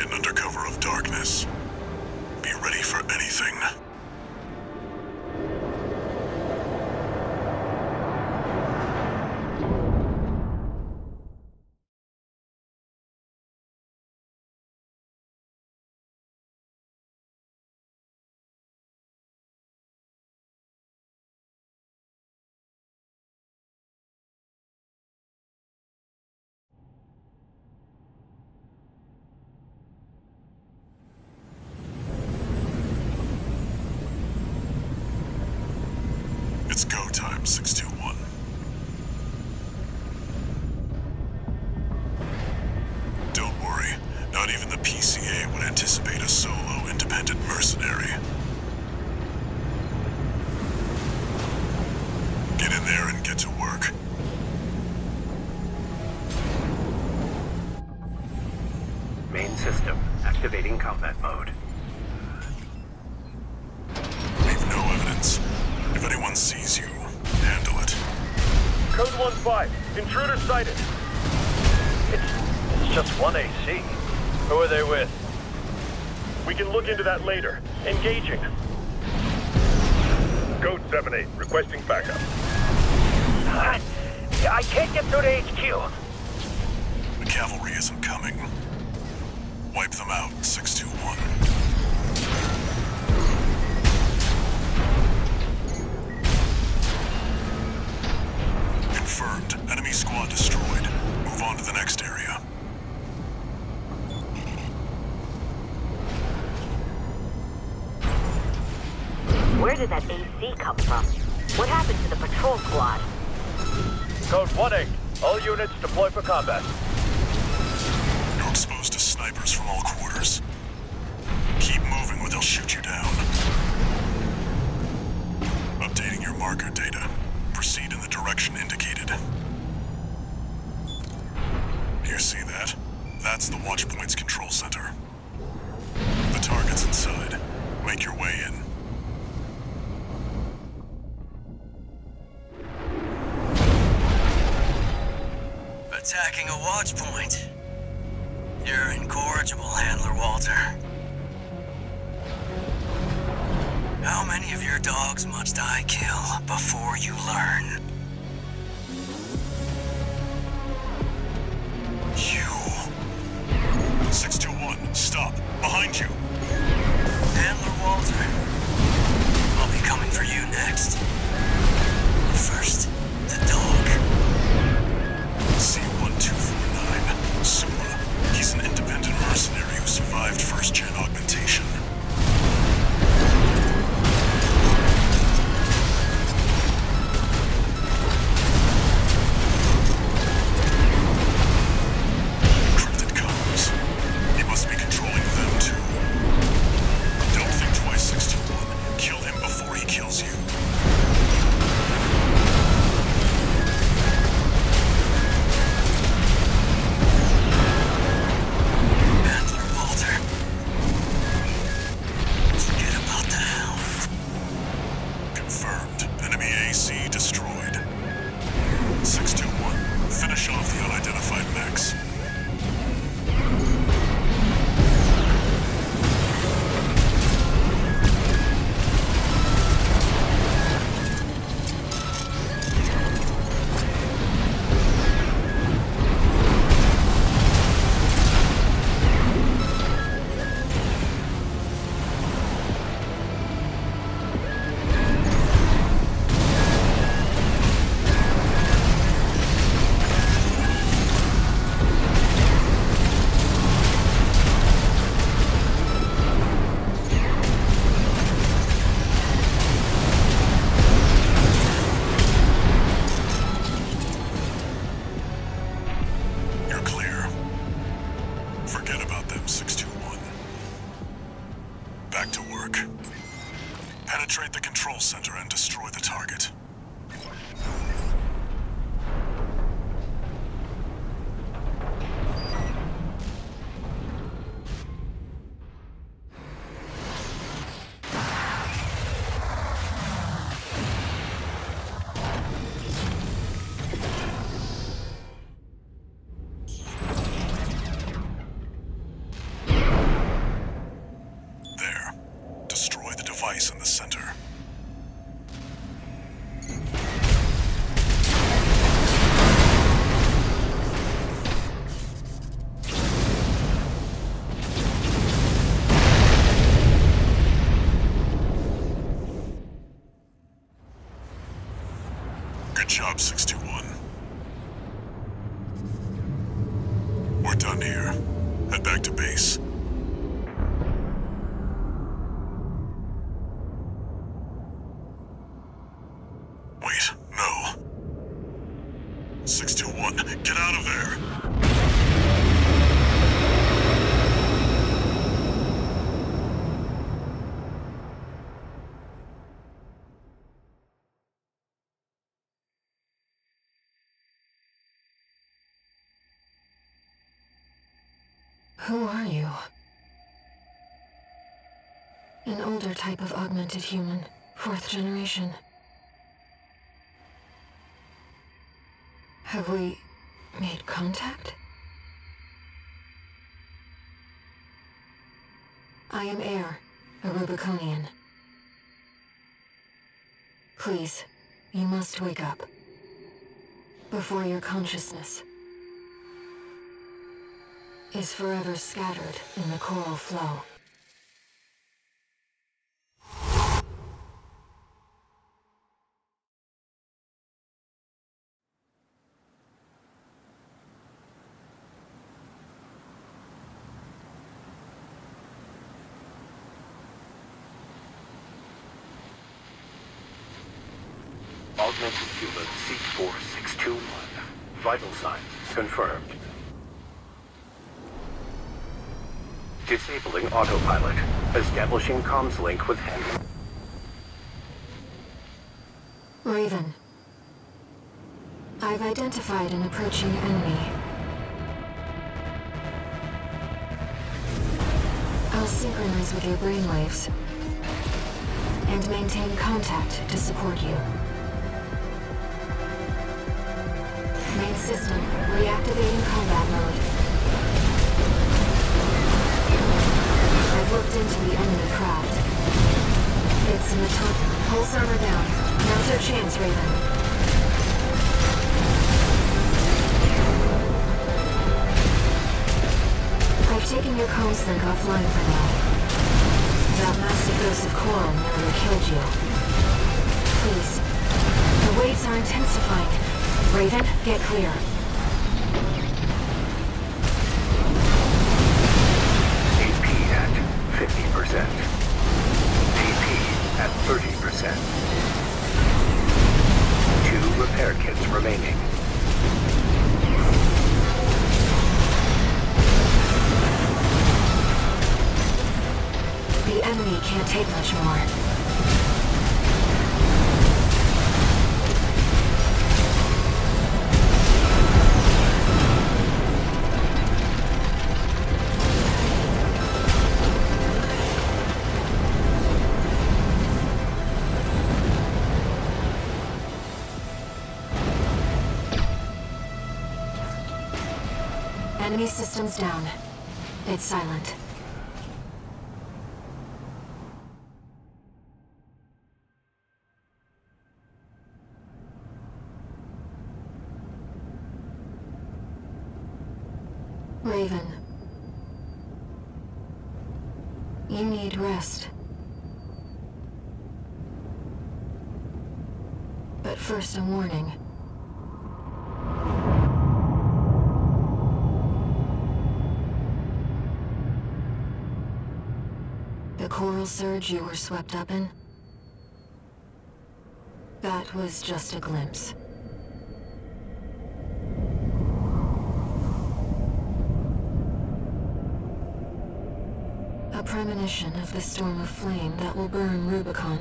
in under cover of darkness. Be ready for anything. It's go time, 621. Don't worry, not even the PCA would anticipate a solo independent mercenary. Get in there and get to work. Main system activating combat mode. Intruder sighted. It's, it's just one AC. Who are they with? We can look into that later. Engaging. Code 7-8. Requesting backup. I I can't get through to HQ. The cavalry isn't coming. Wipe them out, 621. Where did that AC come from? What happened to the patrol squad? Code 1-8. All units deploy for combat. You're exposed to snipers from all quarters. Keep moving or they'll shoot you down. Updating your marker data. Proceed in the direction indicated. You see that? That's the Watchpoint's control Attacking a watch point. You're incorrigible, Handler Walter. How many of your dogs must I kill before you learn? You. 621, target. 621. We're done here. Head back to base. Wait, no. 621, get out of there! Who are you? An older type of augmented human, fourth generation. Have we made contact? I am Ayre, a Rubiconian. Please, you must wake up. Before your consciousness is forever scattered in the coral flow. Augmented human C4621. Vital signs confirmed. Disabling autopilot. Establishing comms link with Henry. Raven. I've identified an approaching enemy. I'll synchronize with your brainwaves and maintain contact to support you. Main system reactivating combat mode. Looked into the enemy craft. It's in the top. Pulse armor down. Now's your chance, Raven. I've taken your comms link offline for now. That massive dose of coral nearly killed you. Please. The waves are intensifying. Raven, get clear. Enemy systems down. It's silent. Raven. You need rest. But first a warning. The coral surge you were swept up in? That was just a glimpse. A premonition of the storm of flame that will burn Rubicon.